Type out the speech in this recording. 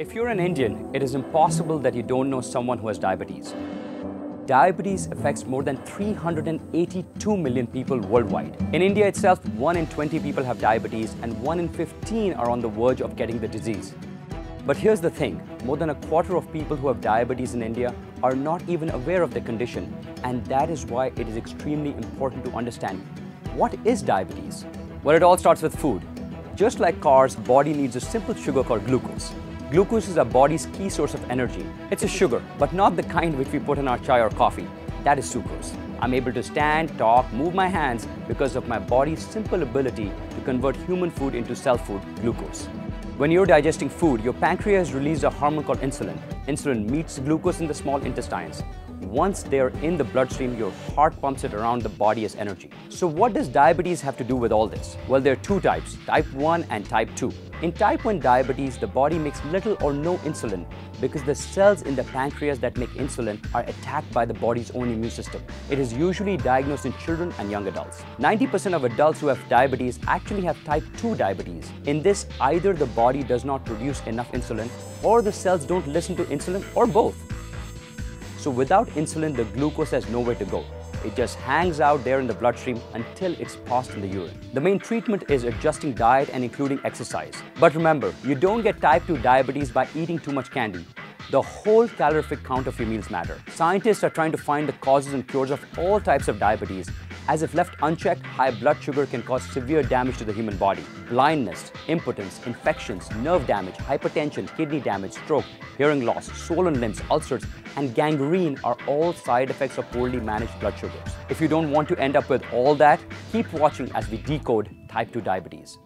If you're an Indian, it is impossible that you don't know someone who has diabetes. Diabetes affects more than 382 million people worldwide. In India itself, 1 in 20 people have diabetes and 1 in 15 are on the verge of getting the disease. But here's the thing, more than a quarter of people who have diabetes in India are not even aware of the condition and that is why it is extremely important to understand what is diabetes? Well, it all starts with food. Just like cars, body needs a simple sugar called glucose. Glucose is our body's key source of energy. It's a sugar, but not the kind which we put in our chai or coffee. That is sucrose. I'm able to stand, talk, move my hands because of my body's simple ability to convert human food into cell food, glucose. When you're digesting food, your pancreas releases a hormone called insulin. Insulin meets glucose in the small intestines. Once they're in the bloodstream, your heart pumps it around the body as energy. So what does diabetes have to do with all this? Well, there are two types, type 1 and type 2. In type 1 diabetes, the body makes little or no insulin because the cells in the pancreas that make insulin are attacked by the body's own immune system. It is usually diagnosed in children and young adults. 90% of adults who have diabetes actually have type 2 diabetes. In this, either the body does not produce enough insulin or the cells don't listen to insulin or both. So without insulin, the glucose has nowhere to go. It just hangs out there in the bloodstream until it's passed in the urine. The main treatment is adjusting diet and including exercise. But remember, you don't get type 2 diabetes by eating too much candy. The whole calorific count of your meals matter. Scientists are trying to find the causes and cures of all types of diabetes as if left unchecked, high blood sugar can cause severe damage to the human body. Blindness, impotence, infections, nerve damage, hypertension, kidney damage, stroke, hearing loss, swollen limbs, ulcers, and gangrene are all side effects of poorly managed blood sugars. If you don't want to end up with all that, keep watching as we decode type 2 diabetes.